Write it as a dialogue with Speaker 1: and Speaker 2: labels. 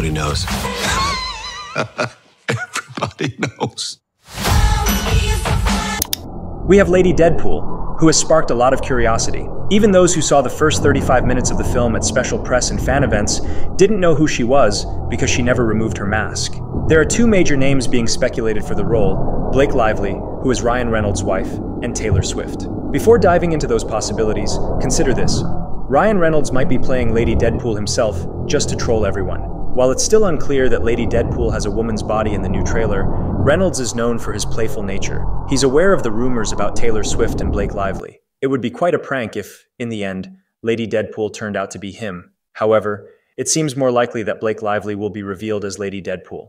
Speaker 1: Nobody knows. Everybody knows.
Speaker 2: We have Lady Deadpool, who has sparked a lot of curiosity. Even those who saw the first 35 minutes of the film at special press and fan events didn't know who she was because she never removed her mask. There are two major names being speculated for the role Blake Lively, who is Ryan Reynolds' wife, and Taylor Swift. Before diving into those possibilities, consider this Ryan Reynolds might be playing Lady Deadpool himself just to troll everyone. While it's still unclear that Lady Deadpool has a woman's body in the new trailer, Reynolds is known for his playful nature. He's aware of the rumors about Taylor Swift and Blake Lively. It would be quite a prank if, in the end, Lady Deadpool turned out to be him. However, it seems more likely that Blake Lively will be revealed as Lady Deadpool.